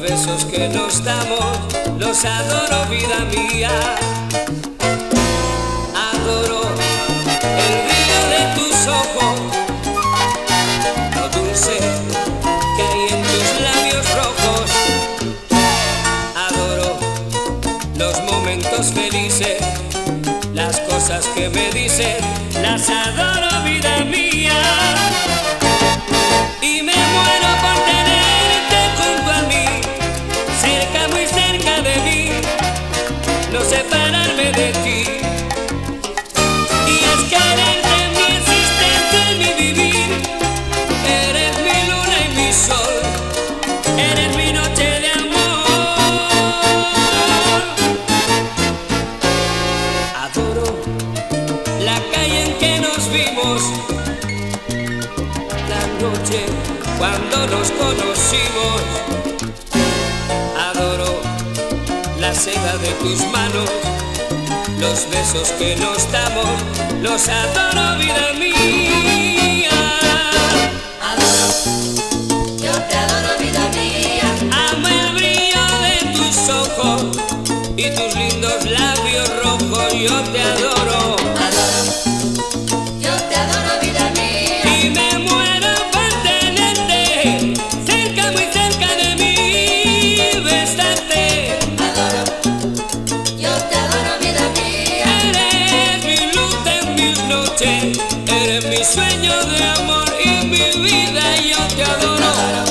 besos que nos damos, los adoro vida mía. Adoro el brillo de tus ojos, lo dulce que hay en tus labios rojos. Adoro los momentos felices, las cosas que me dicen, las adoro vida mía. La noche cuando nos conocimos. Adoro la seda de tus manos, los besos que nos damos, los adoro vida mía. Yo te adoro, vida mía. Amo el brillo de tus ojos y tus noche. Eres mi sueño de amor y mi vida y Yo te adoro.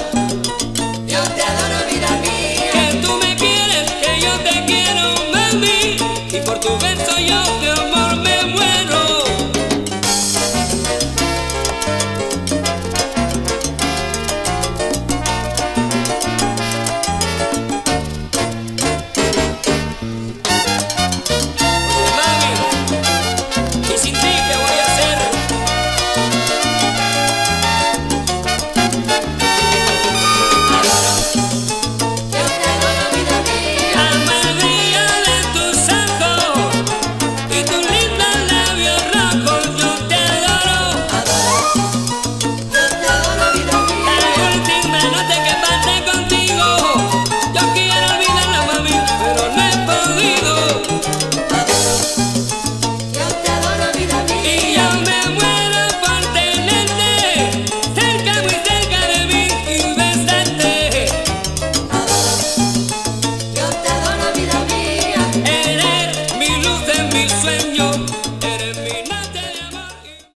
Yo te adoro vida mía. Que tú me quieres, que yo te quiero mami. Y por tu beso yo te adoro.